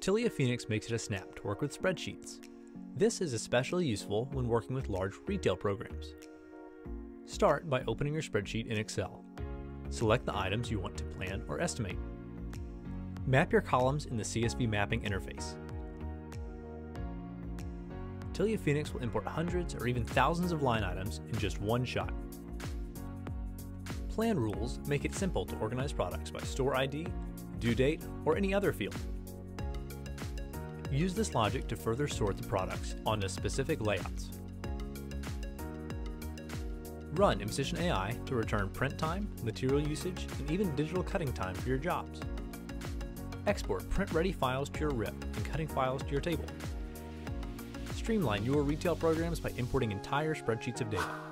Tilia Phoenix makes it a snap to work with spreadsheets. This is especially useful when working with large retail programs. Start by opening your spreadsheet in Excel. Select the items you want to plan or estimate. Map your columns in the CSV mapping interface. Tilia Phoenix will import hundreds or even thousands of line items in just one shot. Plan rules make it simple to organize products by store ID, due date, or any other field. Use this logic to further sort the products onto specific layouts. Run Imposition AI to return print time, material usage, and even digital cutting time for your jobs. Export print-ready files to your RIP and cutting files to your table. Streamline your retail programs by importing entire spreadsheets of data.